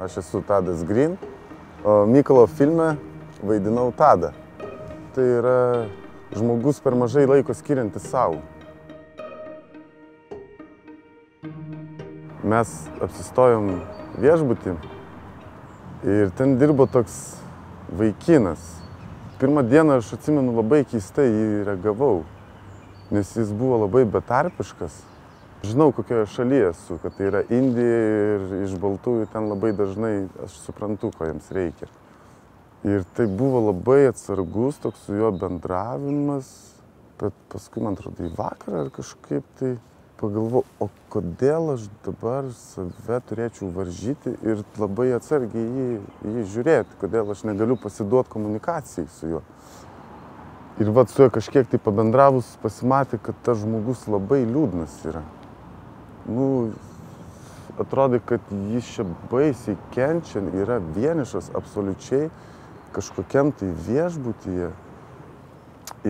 Aš esu Tadas Green, o Mykolo filme vaidinau Tadą. Tai yra žmogus per mažai laiko skiriantis savo. Mes apsistojom viešbutį ir ten dirbo toks vaikinas. Pirmą dieną aš atsimenu labai keistai jį reagavau, nes jis buvo labai betarpiškas. Žinau, kokioje šalyje esu, kad tai yra Indija ir iš baltųjų ten labai dažnai aš suprantu, ko jiems reikia. Ir tai buvo labai atsargus toks su juo bendravimas, bet paskui, man atrodo, į vakarą ar kažkaip tai pagalvojau, o kodėl aš dabar save turėčiau varžyti ir labai atsargiai jį, jį žiūrėti, kodėl aš negaliu pasiduoti komunikacijai su juo. Ir vad su juo kažkiek tai pabendravus pasimatė, kad tas žmogus labai liūdnas yra. Nu, atrodė, kad jis čia baisiai kenčia, yra vienišas absoliučiai kažkokiam tai viešbutyje.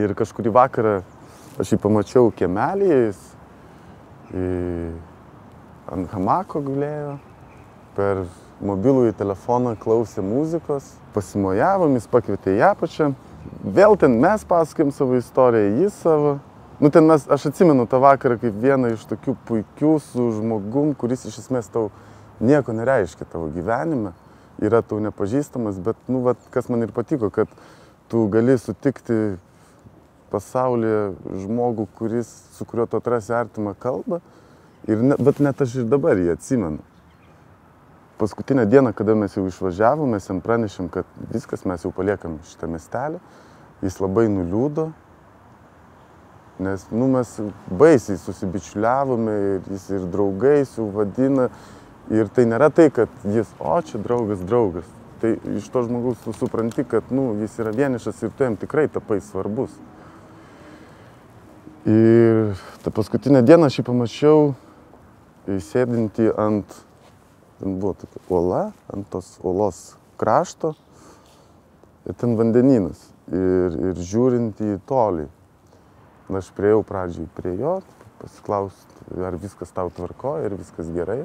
Ir kažkurį vakarą aš jį pamačiau kiemelėje, jis ant hamako gulėjo, per mobilųjį telefoną klausė muzikos, pasimojavom, jis pakvietė į apačią. Vėl ten mes pasakėm savo istoriją, jis savo. Nu, ten mes, aš atsimenu tą vakarą kaip vieną iš tokių puikių su žmogum, kuris iš esmės tau nieko nereiškia tavo gyvenime, yra tau nepažįstamas, bet, nu, vat, kas man ir patiko, kad tu gali sutikti pasaulyje žmogų, kuris, su kuriuo tu atrasi artimą kalbą, ir ne, bet net aš ir dabar jį atsimenu. Paskutinę dieną, kada mes jau išvažiavome, mes jam pranešėm, kad viskas, mes jau paliekam šitą miestelį, jis labai nuliūdo, nes nu, mes baisiai susibičiuliavome ir jis ir draugais jau vadina. Ir tai nėra tai, kad jis, o čia draugas, draugas. Tai iš to žmogaus supranti, kad nu, jis yra vienišas ir tu jam tikrai tapai svarbus. Ir tą paskutinę dieną aš jį pamačiau sėdinti ant, ten buvo tokia uola, ant tos uolos krašto, ir ten vandeninas. Ir, ir žiūrint į tolį. Aš prieėjau pradžiai prie jo, pasiklausti, ar viskas tau tvarko ir viskas gerai.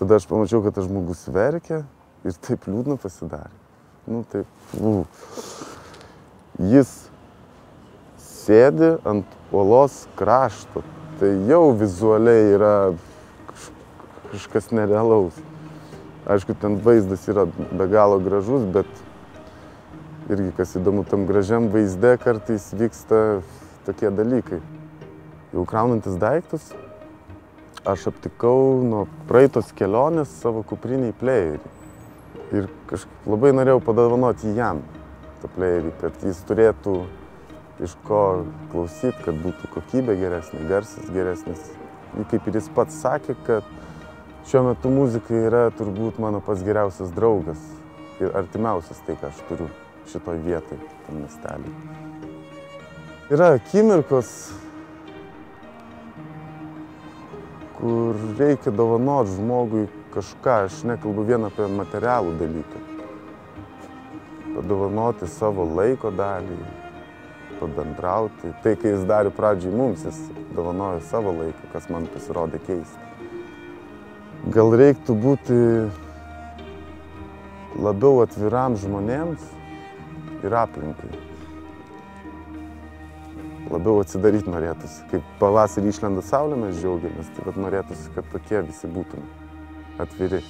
Tada aš pamačiau, kad tas žmogus verkia ir taip liūdna pasidarė. Nu, taip, u. Jis sėdi ant uolos krašto. Tai jau vizualiai yra kažkas nerealaus. Aišku, ten vaizdas yra be galo gražus, bet irgi kas įdomu, tam gražiam vaizde kartais vyksta tokie dalykai. Jau kraunantis daiktus, aš aptikau nuo praeitos kelionės savo kupriniai playerį. Ir kažkaip labai norėjau padovanoti jam tą playerį, kad jis turėtų iš ko klausyti, kad būtų kokybė geresnė, garsas geresnis. Ir kaip ir jis pats sakė, kad šiuo metu muzika yra turbūt mano pats geriausias draugas ir artimiausias tai, ką aš turiu šitoj vietoj, tam miestelį. Yra akimirkos, kur reikia dovanoti žmogui kažką, aš nekalbu vien apie materialų dalyką. Padovanoti savo laiko dalį, pabendrauti. Tai, kai jis darė pradžiai mums, jis dovanojo savo laiką, kas man pasirodė keista. Gal reiktų būti labiau atviram žmonėms ir aplinkai. Labiau atsidaryti norėtųsi. Kaip pavasarį išlenda saulė, mes džiaugiamės, tai norėtųsi, kad tokie visi būtume atviri.